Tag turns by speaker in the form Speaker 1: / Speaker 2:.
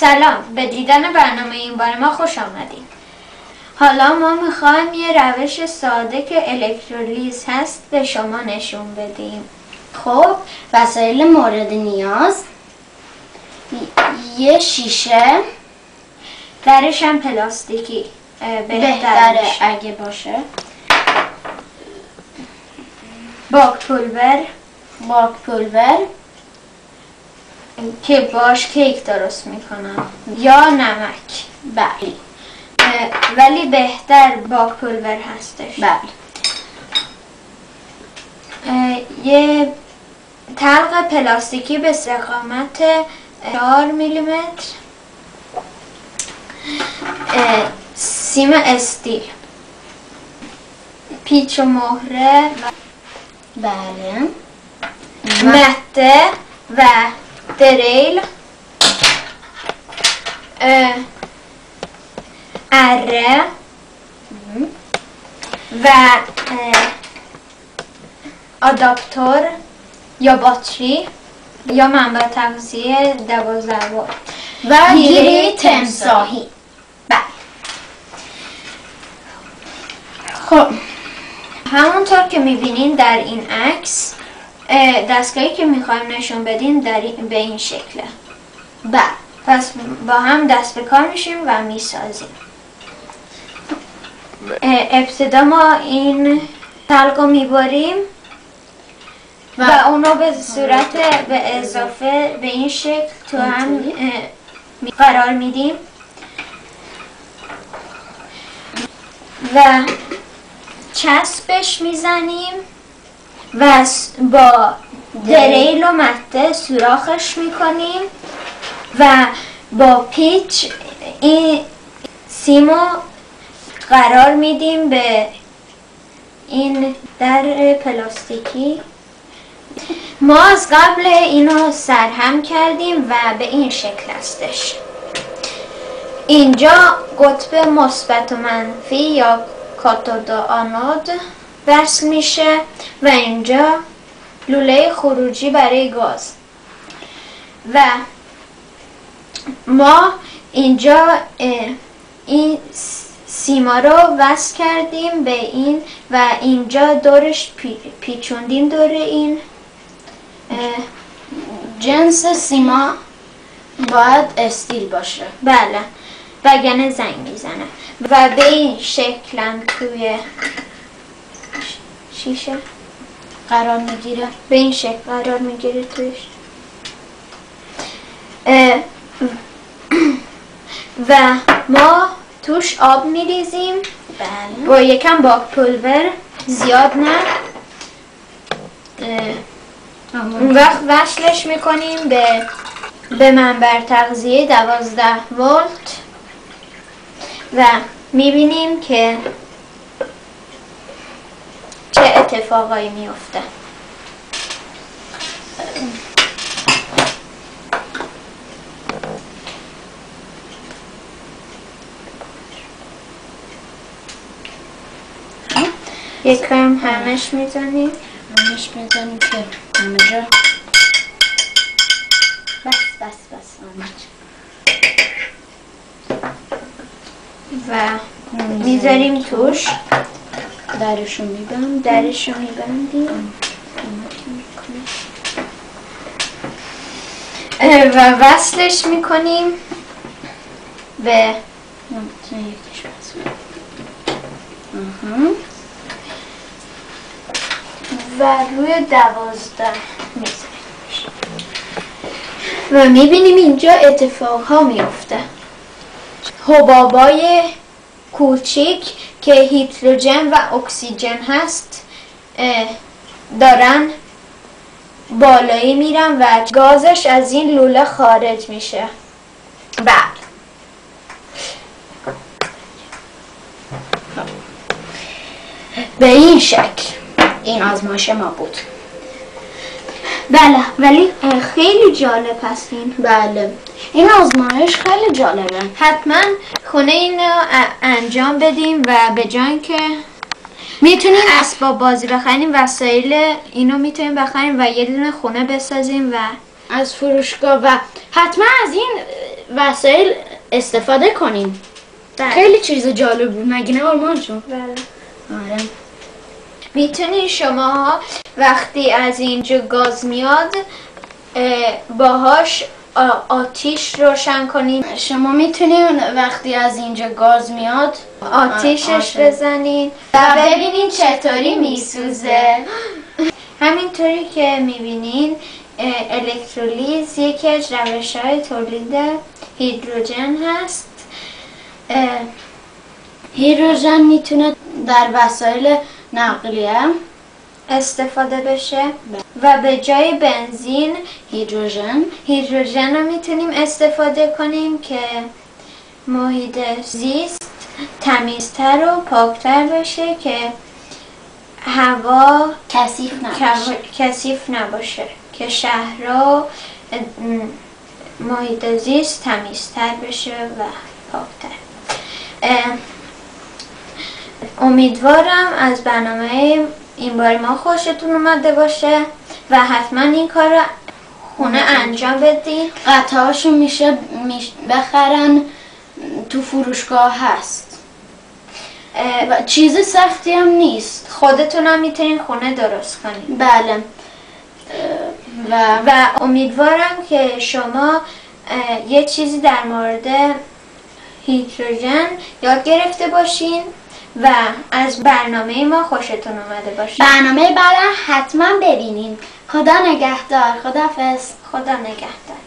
Speaker 1: سلام. به دیدن برنامه این بار ما خوش آمدید حالا ما می‌خوایم یه روش ساده که الکترولیز هست به شما نشون بدیم.
Speaker 2: خب وسایل مورد نیاز یه شیشه
Speaker 1: درش هم پلاستیکی.
Speaker 2: بهتره. اگه باشه.
Speaker 1: باک پولور
Speaker 2: باک پولور.
Speaker 1: که باش کیک درست می‌کنم. یا نمک.
Speaker 2: بله.
Speaker 1: ولی بهتر باک پولور هستش.
Speaker 2: بله.
Speaker 1: یه تلق پلاستیکی به استقامت 4 میلیمتر. سیم استیل. پیچ و مهره.
Speaker 2: بله.
Speaker 1: مته و دریل اه، اره و اه، آداپتور یا باتری یا منبع تغذیه دوازده
Speaker 2: و
Speaker 1: تمساحی.
Speaker 2: تمساحی
Speaker 1: بله
Speaker 2: خب
Speaker 1: همونطور که می‌بینین در این عکس دستگاهی که می‌خوایم نشون بدیم در این- به این شکله.
Speaker 2: بله
Speaker 1: پس با هم دست به کار میشیم و می‌سازیم. ابتدا ما این تلق رو می‌بریم و اونو به صورت به اضافه به این شکل تو هم قرار میدیم. و چسبش می‌زنیم. و با دریل و مته سوراخش می‌کنیم و با پیچ این سیمو قرار میدیم به این در پلاستیکی. ما از قبل اینو سرهم کردیم و به این شکل هستش. اینجا قطب مثبت و منفی یا کاتود و آنود وصل میشه و اینجا لوله خروجی برای گاز. و ما اینجا این سیما رو وصل کردیم به این و اینجا دورش پی- پیچوندیم دور این
Speaker 2: جنس سیما باید استیل باشه.
Speaker 1: بله. وگرنه زنگ می‌زنه. و به این شکلم توی شیشه
Speaker 2: قرار می‌گیره.
Speaker 1: به این شکل قرار می‌گیره توش. و ما توش آب میریزیم.
Speaker 2: بله.
Speaker 1: با یکم باک پولور زیاد نه. اون وقت وصلش می‌کنیم به به منبر تغذیه دوازده ولت. و می‌بینیم که اتفاقایی میفته یکم همش می‌زنیم
Speaker 2: همش می‌زنیم که همه جا. بس بس بس آمد.
Speaker 1: و می‌ذاریم توش.
Speaker 2: درشو میبند
Speaker 1: درش رو میبندیم و وصلش می‌کنیم به. و روی دوازده می‌زنیم و می‌بینیم اینجا اتفاق ها میفته حبابای کوچیک که هیدروژن و اکسیژن هست دارن بالایی میرن و گازش از این لوله خارج میشه. بله
Speaker 2: به این شکل این آزمایش ما بود.
Speaker 1: بله ولی خیلی جالب هستین
Speaker 2: بله. این آزمایش خیلی جالبه.
Speaker 1: حتما خونه اینو ا- انجام بدیم و به جای که می‌تونیم اسباب بازی بخریم وسایل اینو می‌تونیم بخریم و یه دونه خونه بسازیم و
Speaker 2: از فروشگاه و حتما از این وسایل استفاده کنیم.
Speaker 1: بله.
Speaker 2: خیلی چیز جالب بود. مگه نه آرمان جون؟
Speaker 1: بله.
Speaker 2: آره.
Speaker 1: می‌تونین شما وقتی از اینجا گاز میاد اه، باهاش آتیش روشن کنین
Speaker 2: شما می‌تونید وقتی از اینجا گاز میاد
Speaker 1: آتیشش. بزنین
Speaker 2: و ببینین چطوری میسوزه.
Speaker 1: همینطوری که می‌بینین الکترولیز یکی از روش های تولید هیدروژن هست.
Speaker 2: هیدروژن می‌تونه در وسایل نقلیه
Speaker 1: استفاده بشه؟ و به جای بنزین
Speaker 2: هیدروژن.
Speaker 1: هیدروژن رو می‌تونیم استفاده کنیم که محیط زیست تمیزتر و پاکتر بشه که هوا
Speaker 2: کثیف نباشه.
Speaker 1: کثیف نباشه. که شهرها محیط زیست تمیزتر بشه و پاکتر. امیدوارم از برنامه این بار ما خوشتون اومده باشه و حتما این کار رو خونه انجام بدین.
Speaker 2: قطعاشو میشه میش- بخرن تو فروشگاه هست. و چیز سختی هم نیست.
Speaker 1: خودتون هم می‌تونین خونه درست کنین.
Speaker 2: بله. و
Speaker 1: و امیدوارم که شما یه چیزی در مورد هیدروژن یاد گرفته باشین. و از برنامه ما خوشتون اومده باشه.
Speaker 2: برنامه بعدم حتما ببینین. خدا نگهدار. خدافظ
Speaker 1: خدا نگهدار.